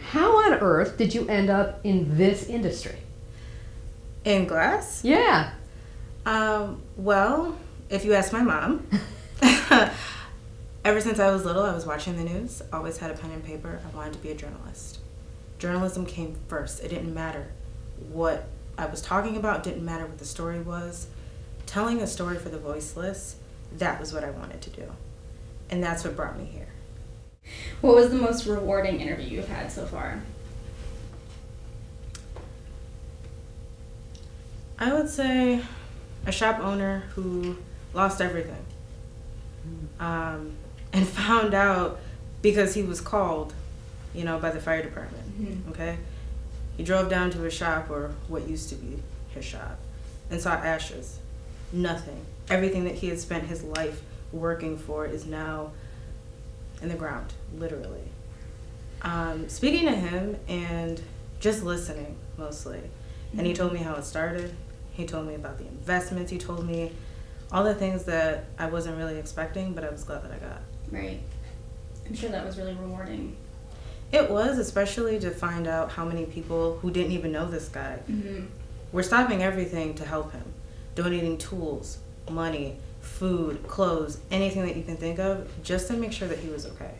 How on earth did you end up in this industry? In glass? Yeah. Um, well, if you ask my mom, ever since I was little, I was watching the news, always had a pen and paper. I wanted to be a journalist. Journalism came first. It didn't matter what I was talking about, didn't matter what the story was. Telling a story for the voiceless, that was what I wanted to do. And that's what brought me here. What was the most rewarding interview you've had so far? I would say a shop owner who lost everything um, and found out because he was called, you know, by the fire department. Mhm. Okay, he drove down to his shop or what used to be his shop and saw ashes, nothing. Everything that he had spent his life working for is now in the ground, literally. Um, speaking to him and just listening mostly, and he told me how it started. He told me about the investments. He told me all the things that I wasn't really expecting, but I was glad that I got. Right. I'm sure that was really rewarding. It was, especially to find out how many people who didn't even know this guy Mm-hmm. were stopping everything to help him, donating tools, money, food, clothes, anything that you can think of, just to make sure that he was okay.